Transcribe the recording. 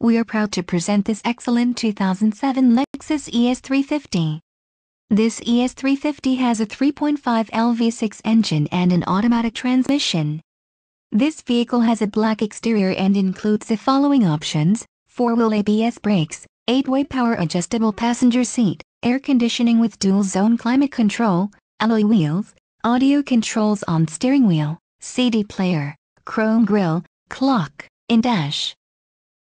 We are proud to present this excellent 2007 Lexus ES350. This ES350 has a 3.5L V6 engine and an automatic transmission. This vehicle has a black exterior and includes the following options, 4-wheel ABS brakes, 8-way power adjustable passenger seat, air conditioning with dual zone climate control, alloy wheels, audio controls on steering wheel, CD player, chrome grille, clock, in dash.